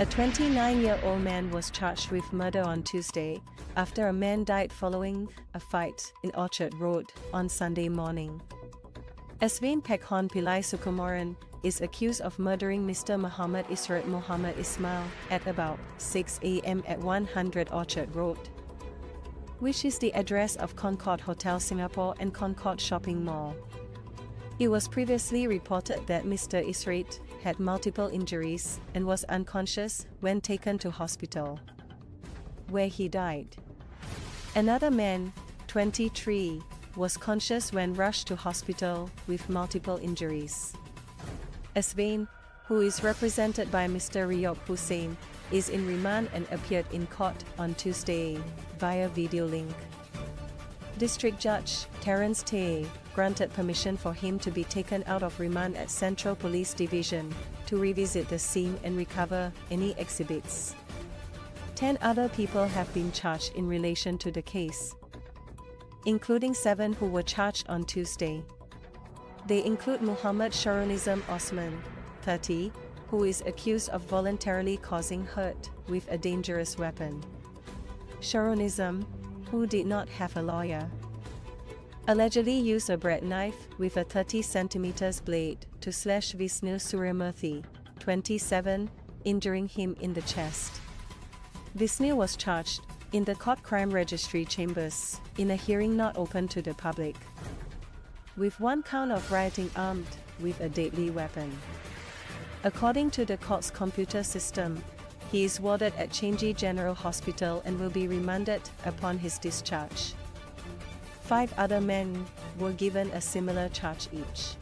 A 29-year-old man was charged with murder on Tuesday, after a man died following a fight in Orchard Road on Sunday morning. Asvin Pekhon Pillai Sukumaran is accused of murdering Mr. Muhammad Israt Muhammad Ismail at about 6 a.m. at 100 Orchard Road, which is the address of Concorde Hotel Singapore and Concorde Shopping Mall. It was previously reported that Mr. Israt had multiple injuries and was unconscious when taken to hospital, where he died. Another man, 23, was conscious when rushed to hospital with multiple injuries. Asvain, who is represented by Mr. Riyok Hussein, is in remand and appeared in court on Tuesday via video link. District Judge Terence Tay granted permission for him to be taken out of remand at Central Police Division to revisit the scene and recover any exhibits. Ten other people have been charged in relation to the case, including seven who were charged on Tuesday. They include Muhammad Sharonizam Osman, 30, who is accused of voluntarily causing hurt with a dangerous weapon. Sharonizam, who did not have a lawyer, allegedly used a bread knife with a 30 cm blade to slash Visnu Suryamurthy, 27, injuring him in the chest. Visnu was charged, in the court crime registry chambers, in a hearing not open to the public. With one count of rioting armed with a deadly weapon. According to the court's computer system, he is warded at Changi General Hospital and will be remanded upon his discharge. Five other men were given a similar charge each.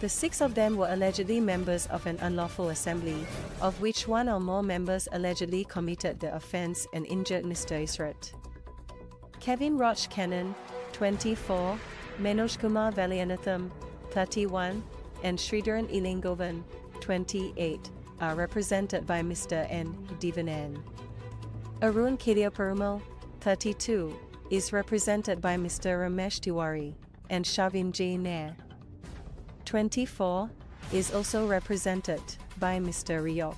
The six of them were allegedly members of an unlawful assembly, of which one or more members allegedly committed the offense and injured Mr. Israt. Kevin Roch Cannon, 24, Manoj Kumar Valianatham, 31, and Sridharan Ilingovan, 28, are represented by Mr. N. Divanan. Arun Kediaperumal, 32, is represented by Mr. Ramesh Tiwari, and Shavin J. Nair. 24, is also represented by Mr. Ryok.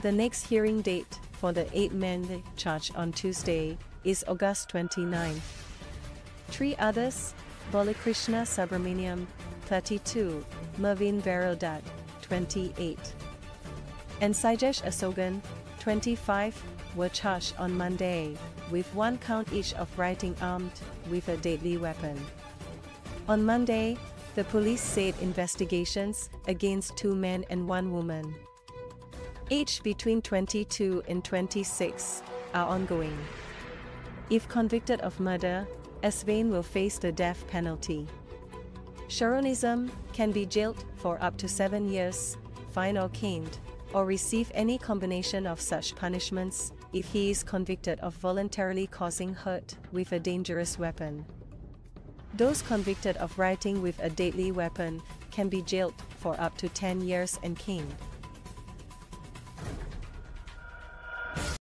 The next hearing date for the eight men charged on Tuesday is August 29. Three others, Balakrishna Subramaniam, 32, Mervin Verodad, 28, and Saijesh Asogan, 25, were charged on Monday, with one count each of rioting armed with a deadly weapon. On Monday, the police said investigations against two men and one woman, aged between 22 and 26, are ongoing. If convicted of murder, Asvain will face the death penalty. Sharonizam can be jailed for up to seven years, fined or caned, or receive any combination of such punishments if he is convicted of voluntarily causing hurt with a dangerous weapon. Those convicted of rioting with a deadly weapon can be jailed for up to 10 years and caned.